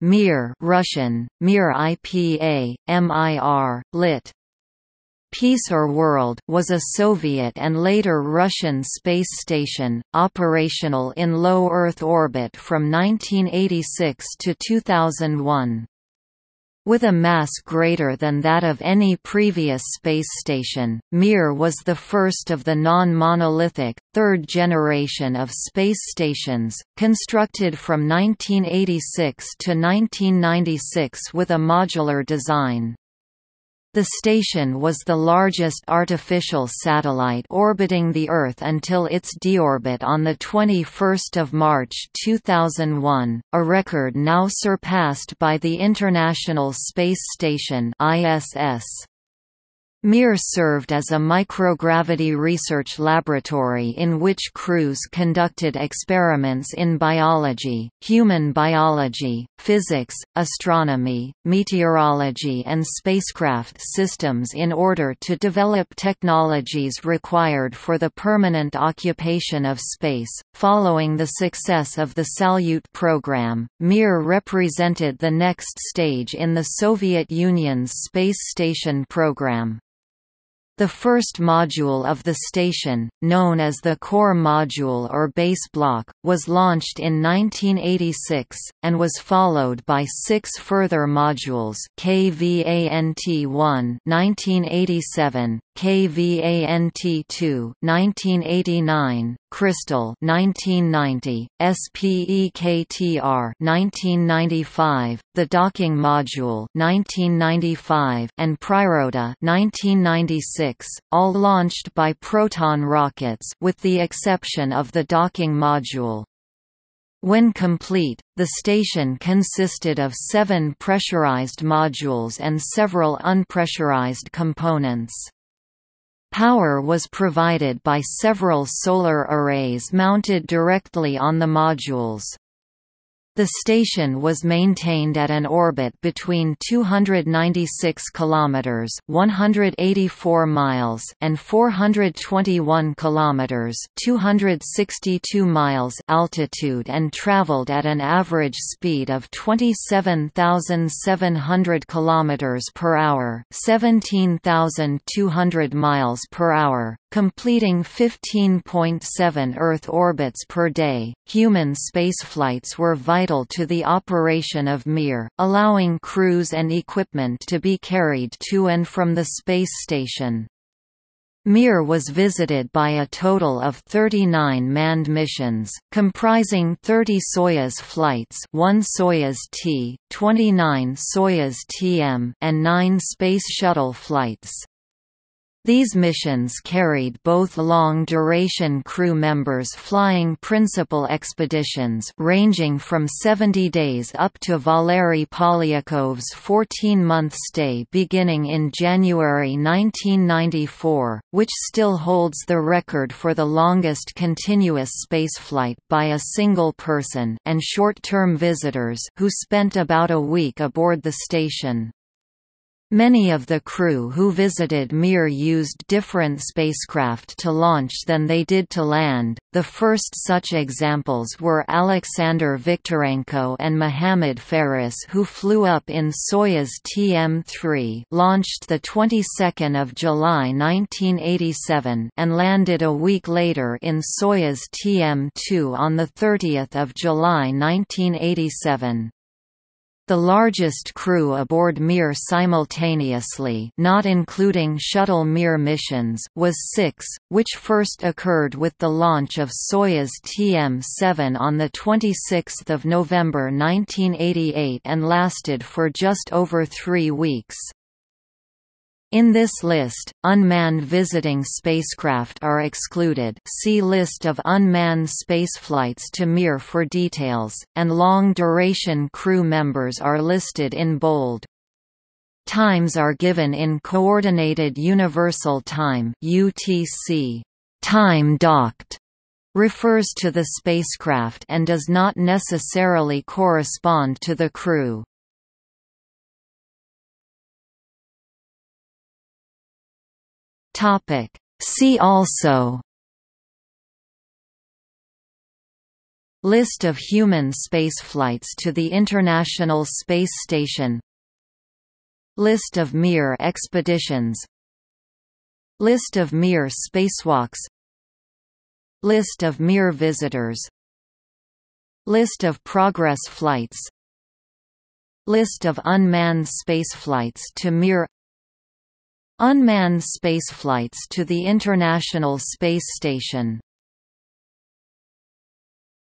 Mir Russian, Mir IPA, MIR, lit. Peace or World was a Soviet and later Russian space station, operational in low Earth orbit from 1986 to 2001. With a mass greater than that of any previous space station, Mir was the first of the non-monolithic, third generation of space stations, constructed from 1986 to 1996 with a modular design. The station was the largest artificial satellite orbiting the Earth until its deorbit on 21 March 2001, a record now surpassed by the International Space Station ISS. Mir served as a microgravity research laboratory in which crews conducted experiments in biology, human biology, physics, astronomy, meteorology and spacecraft systems in order to develop technologies required for the permanent occupation of space. Following the success of the Salyut program, Mir represented the next stage in the Soviet Union's space station program. The first module of the station, known as the Core Module or Base Block, was launched in 1986, and was followed by six further modules KVANT-1 1987, KVANT-2 1989, Kristall 1990, SPEKTR 1995, the Docking Module 1995, and Priroda 1996, all launched by Proton rockets with the exception of the docking module. When complete, the station consisted of seven pressurized modules and several unpressurized components. Power was provided by several solar arrays mounted directly on the modules. The station was maintained at an orbit between 296 kilometers, 184 miles, and 421 kilometers, 262 miles altitude and traveled at an average speed of 27,700 kilometers per hour, 17,200 miles per hour, completing 15.7 Earth orbits per day. Human spaceflights were vital to the operation of Mir, allowing crews and equipment to be carried to and from the space station. Mir was visited by a total of 39 manned missions, comprising 30 Soyuz flights 1 Soyuz T, 29 Soyuz TM, and 9 Space Shuttle flights. These missions carried both long-duration crew members flying principal expeditions ranging from 70 days up to Valery Polyakov's 14-month stay beginning in January 1994, which still holds the record for the longest continuous spaceflight by a single person and short-term visitors who spent about a week aboard the station. Many of the crew who visited Mir used different spacecraft to launch than they did to land. The first such examples were Alexander Viktorenko and Mohammad Faris who flew up in Soyuz TM-3, launched the 22nd of July 1987 and landed a week later in Soyuz TM-2 on the 30th of July 1987. The largest crew aboard Mir simultaneously not including shuttle Mir missions was six, which first occurred with the launch of Soyuz TM-7 on 26 November 1988 and lasted for just over three weeks. In this list, unmanned visiting spacecraft are excluded see List of unmanned spaceflights to Mir for details, and long-duration crew members are listed in bold. Times are given in Coordinated Universal Time UTC. Time docked refers to the spacecraft and does not necessarily correspond to the crew. Topic. See also List of human spaceflights to the International Space Station List of Mir expeditions List of Mir spacewalks List of Mir visitors List of Progress flights List of unmanned spaceflights to Mir Unmanned spaceflights to the International Space Station